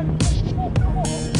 Oh, come on.